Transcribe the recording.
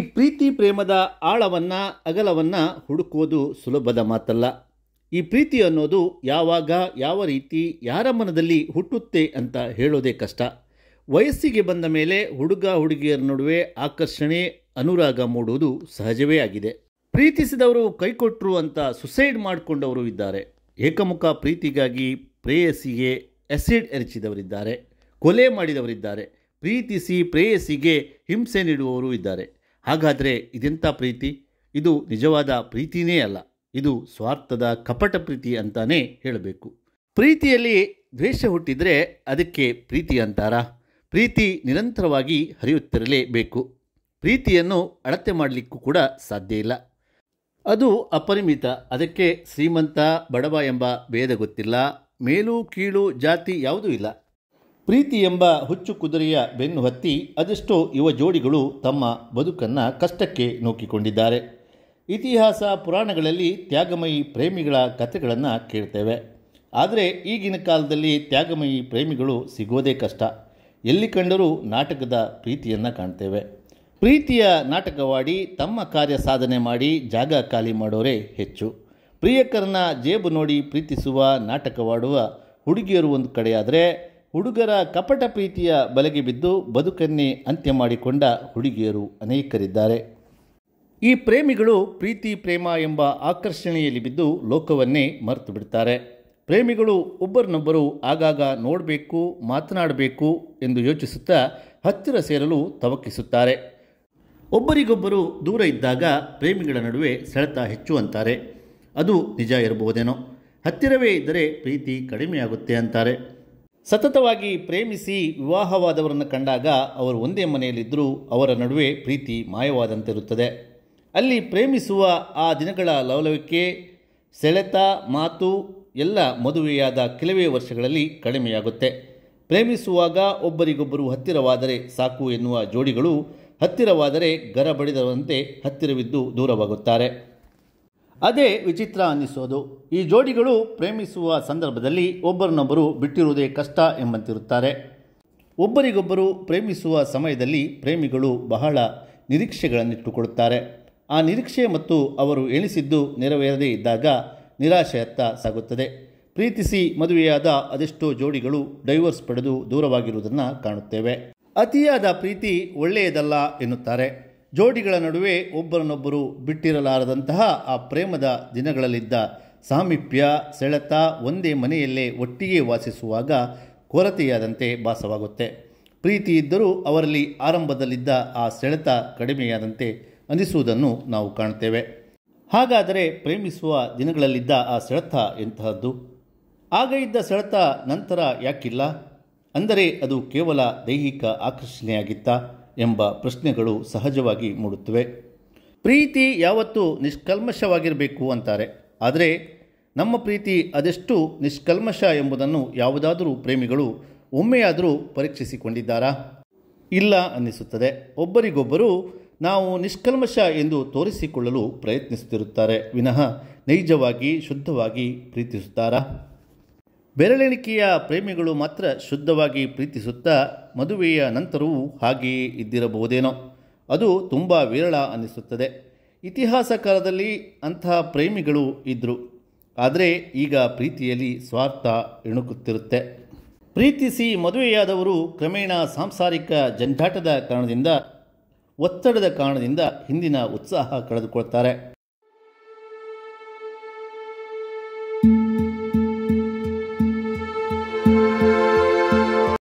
ಪ್ರೀತಿ ಪ್ರೇಮದ ಆಳವನ್ನ, ಅಗಲವನ್ನ ಹುಡುಕೋದು ಸುಲಭದ ಮಾತಲ್ಲ. ಈ ಪ್ರೀತಿ ಅನ್ನೋದು ಯಾವಾಗ, ಯಾವ ರೀತಿ, ಯಾರ ಮನದಲ್ಲಿ ಹುಟ್ಟುತ್ತೆ ಅಂತ ಹೇಳೋದೇ ಕಷ್ಟ. ವಯಸ್ಸಿಗೆ ಬಂದ ಮೇಲೆ ಹುಡುಗ ಹುಡುಗಿಯರ ನಡುವೆ ಆಕರ್ಷಣೆ, ಅನುರಾಗ ಮೂಡುವುದು ಸಹಜವೇ ಆಗಿದೆ. ಪ್ರೀತಿಸಿದವರು ಕೈಕೊಟ್ಟರು ಅಂತ ಸುಸೈಡ್ ಮಾಡಿಕೊಂಡವರು ಇದ್ದಾರೆ. ಏಕಮುಖ ಪ್ರೀತಿಗಾಗಿ ಪ್ರೇಯಸಿಗೆ ಎಸಿಡ್ ಎರಚಿದವರಿದ್ದಾರೆ. ಕೊಲೆ ಮಾಡಿದವರಿದ್ದಾರೆ. ಪ್ರೀತಿಸಿ ಪ್ರೇಯಸಿಗೆ ಹಿಂಸೆ ನೀಡುವವರು ಇದ್ದಾರೆ. ಹಾಗಾದರೆ ಇದೆಂಥ ಪ್ರೀತಿ? ಇದು ನಿಜವಾದ ಪ್ರೀತಿನೇ ಅಲ್ಲ. ಇದು ಸ್ವಾರ್ಥದ ಕಪಟ ಪ್ರೀತಿ ಅಂತಾನೇ ಹೇಳಬೇಕು. ಪ್ರೀತಿಯಲ್ಲಿ ದ್ವೇಷ ಹುಟ್ಟಿದರೆ ಅದಕ್ಕೆ ಪ್ರೀತಿ ಅಂತಾರಾ? ಪ್ರೀತಿ ನಿರಂತರವಾಗಿ ಹರಿಯುತ್ತಿರಲೇಬೇಕು. ಪ್ರೀತಿಯನ್ನು ಅಳತೆ ಮಾಡಲಿಕ್ಕೂ ಕೂಡ ಸಾಧ್ಯ ಇಲ್ಲ. ಅದು ಅಪರಿಮಿತ, ಅದಕ್ಕೆ ಶ್ರೀಮಂತ, ಬಡವ ಎಂಬ ಭೇದ ಗೊತ್ತಿಲ್ಲ. ಮೇಲು ಕೀಳು ಜಾತಿ ಯಾವುದೂ ಇಲ್ಲ. ಪ್ರೀತಿ ಎಂಬ ಹುಚ್ಚು ಕುದುರೆಯ ಬೆನ್ನು ಹತ್ತಿ ಅದೆಷ್ಟೋ ಯುವ ಜೋಡಿಗಳು ತಮ್ಮ ಬದುಕನ್ನು ಕಷ್ಟಕ್ಕೆ ನೂಕಿಕೊಂಡಿದ್ದಾರೆ. ಇತಿಹಾಸ ಪುರಾಣಗಳಲ್ಲಿ ತ್ಯಾಗಮಯಿ ಪ್ರೇಮಿಗಳ ಕಥೆಗಳನ್ನು ಕೇಳ್ತೇವೆ. ಆದರೆ ಈಗಿನ ಕಾಲದಲ್ಲಿ ತ್ಯಾಗಮಯಿ ಪ್ರೇಮಿಗಳು ಸಿಗೋದೇ ಕಷ್ಟ. ಎಲ್ಲಿ ಕಂಡರೂ ನಾಟಕದ ಪ್ರೀತಿಯನ್ನು ಕಾಣ್ತೇವೆ. ಪ್ರೀತಿಯ ನಾಟಕವಾಡಿ ತಮ್ಮ ಕಾರ್ಯ ಸಾಧನೆ ಮಾಡಿ ಜಾಗ ಖಾಲಿ ಮಾಡೋರೇ ಹೆಚ್ಚು. ಪ್ರಿಯಕರನ ಜೇಬು ನೋಡಿ ಪ್ರೀತಿಸುವ, ನಾಟಕವಾಡುವ ಹುಡುಗಿಯರು ಒಂದು ಕಡೆಯಾದರೆ ಹುಡುಗರ ಕಪಟ ಪ್ರೀತಿಯ ಬಲೆಗೆ ಬಿದ್ದು ಬದುಕನ್ನೇ ಅಂತ್ಯ ಮಾಡಿಕೊಂಡ ಹುಡುಗಿಯರು ಅನೇಕರಿದ್ದಾರೆ. ಈ ಪ್ರೇಮಿಗಳು ಪ್ರೀತಿ, ಪ್ರೇಮ ಎಂಬ ಆಕರ್ಷಣೆಯಲ್ಲಿ ಬಿದ್ದು ಲೋಕವನ್ನೇ ಮರೆತು ಬಿಡ್ತಾರೆ. ಪ್ರೇಮಿಗಳು ಒಬ್ಬರನ್ನೊಬ್ಬರು ಆಗಾಗ ನೋಡಬೇಕು, ಮಾತನಾಡಬೇಕು ಎಂದು ಯೋಚಿಸುತ್ತಾ ಹತ್ತಿರ ಸೇರಲು ತವಕಿಸುತ್ತಾರೆ. ಒಬ್ಬರಿಗೊಬ್ಬರು ದೂರ ಇದ್ದಾಗ ಪ್ರೇಮಿಗಳ ನಡುವೆ ಸೆಳೆತ ಹೆಚ್ಚು ಅಂತಾರೆ. ಅದು ನಿಜ ಇರಬಹುದೇನೋ. ಹತ್ತಿರವೇ ಇದ್ದರೆ ಪ್ರೀತಿ ಕಡಿಮೆಯಾಗುತ್ತೆ ಅಂತಾರೆ. ಸತತವಾಗಿ ಪ್ರೇಮಿಸಿ ವಿವಾಹವಾದವರನ್ನು ಕಂಡಾಗ ಅವರು ಒಂದೇ ಮನೆಯಲ್ಲಿದ್ದರೂ ಅವರ ನಡುವೆ ಪ್ರೀತಿ ಮಾಯವಾದಂತಿರುತ್ತದೆ. ಅಲ್ಲಿ ಪ್ರೇಮಿಸುವ ಆ ದಿನಗಳ ಲವಲವಿಕೆ, ಸೆಳೆತ, ಮಾತು ಎಲ್ಲ ಮದುವೆಯಾದ ಕೆಲವೇ ವರ್ಷಗಳಲ್ಲಿ ಕಡಿಮೆಯಾಗುತ್ತೆ. ಪ್ರೇಮಿಸುವಾಗ ಒಬ್ಬರಿಗೊಬ್ಬರು ಹತ್ತಿರವಾದರೆ ಸಾಕು ಎನ್ನುವ ಜೋಡಿಗಳು ಹತ್ತಿರವಾದರೆ ಗರ ಬಡಿದವಂತೆ ಹತ್ತಿರವಿದ್ದು ದೂರವಾಗುತ್ತಾರೆ. ಅದೇ ವಿಚಿತ್ರ ಅನ್ನಿಸೋದು. ಈ ಜೋಡಿಗಳು ಪ್ರೇಮಿಸುವ ಸಂದರ್ಭದಲ್ಲಿ ಒಬ್ಬರನ್ನೊಬ್ಬರು ಬಿಟ್ಟಿರುವುದೇ ಕಷ್ಟ ಎಂಬಂತಿರುತ್ತಾರೆ. ಒಬ್ಬರಿಗೊಬ್ಬರು ಪ್ರೇಮಿಸುವ ಸಮಯದಲ್ಲಿ ಪ್ರೇಮಿಗಳು ಬಹಳ ನಿರೀಕ್ಷೆಗಳನ್ನಿಟ್ಟುಕೊಳ್ಳುತ್ತಾರೆ. ಆ ನಿರೀಕ್ಷೆ ಮತ್ತು ಅವರು ಎಣಿಸಿದ್ದು ನೆರವೇರದೇ ಇದ್ದಾಗ ನಿರಾಶೆಯತ್ತ ಸಾಗುತ್ತದೆ. ಪ್ರೀತಿಸಿ ಮದುವೆಯಾದ ಅದೆಷ್ಟೋ ಜೋಡಿಗಳು ಡೈವರ್ಸ್ ಪಡೆದು ದೂರವಾಗಿರುವುದನ್ನು ಕಾಣುತ್ತೇವೆ. ಅತಿಯಾದ ಪ್ರೀತಿ ಒಳ್ಳೆಯದಲ್ಲ ಎನ್ನುತ್ತಾರೆ. ಜೋಡಿಗಳ ನಡುವೆ ಒಬ್ಬರನ್ನೊಬ್ಬರು ಬಿಟ್ಟಿರಲಾರದಂತಹ ಆ ಪ್ರೇಮದ ದಿನಗಳಲ್ಲಿದ್ದ ಸಾಮೀಪ್ಯ ಸೆಳೆತ ಒಂದೇ ಮನೆಯಲ್ಲೇ ಒಟ್ಟಿಗೆ ವಾಸಿಸುವಾಗ ಕೊರತೆಯಾದಂತೆ ಭಾಸವಾಗುತ್ತೆ. ಪ್ರೀತಿ ಇದ್ದರೂ ಅವರಲ್ಲಿ ಆರಂಭದಲ್ಲಿದ್ದ ಆ ಸೆಳೆತ ಕಡಿಮೆಯಾದಂತೆ ಅನಿಸುವುದನ್ನು ನಾವು ಕಾಣ್ತೇವೆ. ಹಾಗಾದರೆ ಪ್ರೇಮಿಸುವ ದಿನಗಳಲ್ಲಿದ್ದ ಆ ಸೆಳೆತ ಎಂತಹದ್ದು? ಆಗ ಇದ್ದ ಸೆಳೆತ ನಂತರ ಯಾಕಿಲ್ಲ? ಅಂದರೆ ಅದು ಕೇವಲ ದೈಹಿಕ ಆಕರ್ಷಣೆಯಾಗಿತ್ತಾ? ಎಂಬ ಪ್ರಶ್ನೆಗಳು ಸಹಜವಾಗಿ ಮೂಡುತ್ತವೆ. ಪ್ರೀತಿ ಯಾವತ್ತೂ ನಿಷ್ಕಲ್ಮಶವಾಗಿರಬೇಕು ಅಂತಾರೆ. ಆದರೆ ನಮ್ಮ ಪ್ರೀತಿ ಅದೆಷ್ಟು ನಿಷ್ಕಲ್ಮಶ ಎಂಬುದನ್ನು ಯಾವುದಾದರೂ ಪ್ರೇಮಿಗಳು ಒಮ್ಮೆಯಾದರೂ ಪರೀಕ್ಷಿಸಿಕೊಂಡಿದ್ದಾರಾ? ಇಲ್ಲ ಅನ್ನಿಸುತ್ತದೆ. ಒಬ್ಬರಿಗೊಬ್ಬರು ನಾವು ನಿಷ್ಕಲ್ಮಶ ಎಂದು ತೋರಿಸಿಕೊಳ್ಳಲು ಪ್ರಯತ್ನಿಸುತ್ತಿರುತ್ತಾರೆ. ವಿನಃ ನೈಜವಾಗಿ ಶುದ್ಧವಾಗಿ ಪ್ರೀತಿಸುತ್ತಾರಾ? ಬೆರಳೆಣಿಕೆಯ ಪ್ರೇಮಿಗಳು ಮಾತ್ರ ಶುದ್ಧವಾಗಿ ಪ್ರೀತಿಸುತ್ತಾ ಮದುವೆಯ ನಂತರವೂ ಹಾಗೆಯೇ ಇದ್ದಿರಬಹುದೇನೋ. ಅದು ತುಂಬ ವಿರಳ ಅನ್ನಿಸುತ್ತದೆ. ಇತಿಹಾಸ ಕಾಲದಲ್ಲಿ ಅಂತಹ ಪ್ರೇಮಿಗಳು ಇದ್ದರು ಆದರೆ ಈಗ ಪ್ರೀತಿಯಲ್ಲಿ ಸ್ವಾರ್ಥ ಇಣುಕುತ್ತಿರುತ್ತೆ ಪ್ರೀತಿಸಿ ಮದುವೆಯಾದವರು ಕ್ರಮೇಣ ಸಾಂಸಾರಿಕ ಜಂಜಾಟದ ಕಾರಣದಿಂದ, ಒತ್ತಡದ ಕಾರಣದಿಂದ ಹಿಂದಿನ ಉತ್ಸಾಹ ಕಳೆದುಕೊಳ್ತಾರೆ.